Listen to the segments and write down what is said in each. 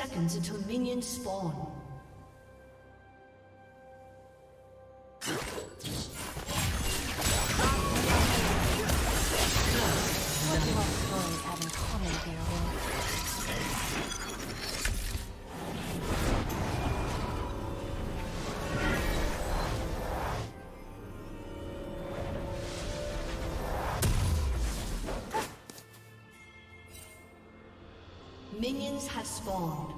seconds until minions spawn. Minions have spawned.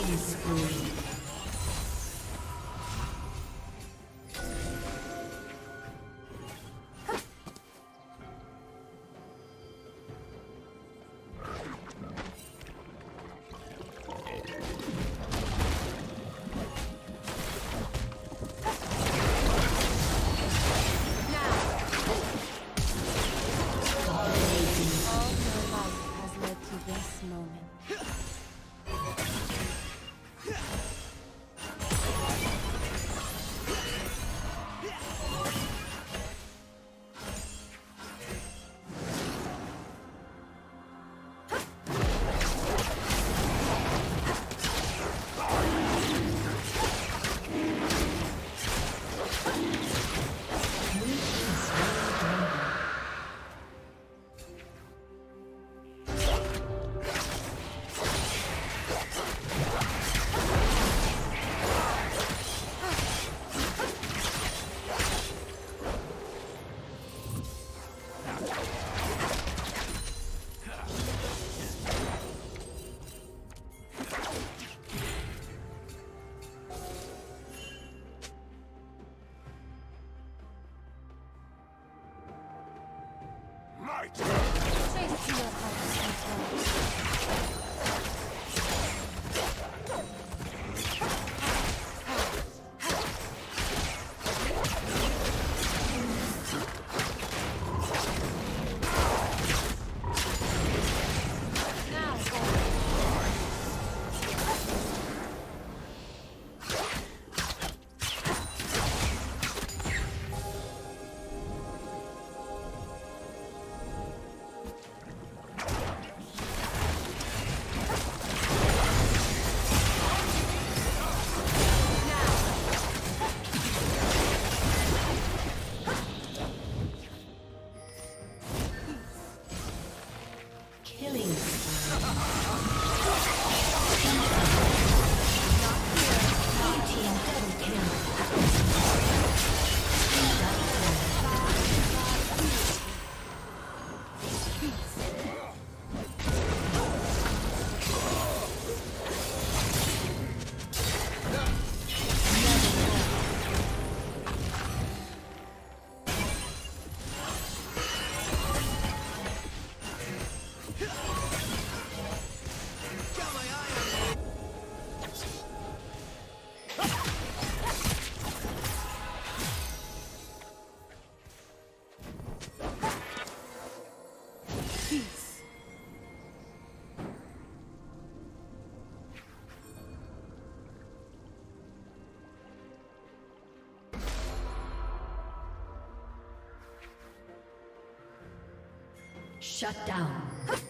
Killing spree. Yeah. Shut down.